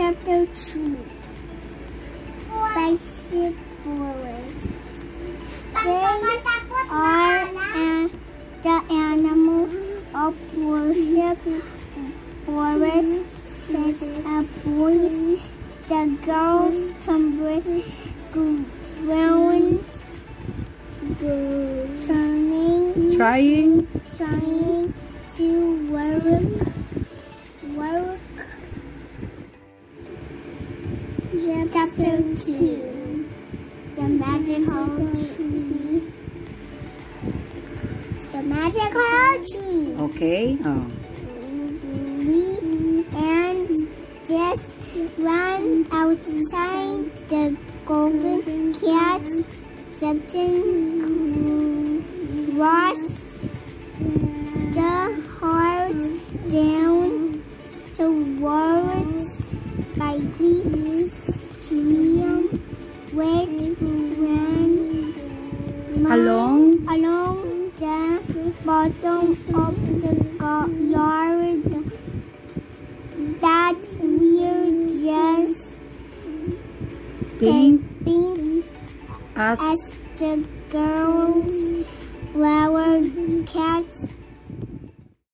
Chapter 3 Spaceship Forest They are an, the animals of worship. Forest says a boys the girls tumbled ground turning Trying. trying to work work chapter 2 the magical tree the magical tree Okay. Uh. Oh. Lee and Jess ran outside the golden cat Captain Ross the horse down towards by the Along? along the bottom of the yard. That's where just Pink pink as as the girls flower cats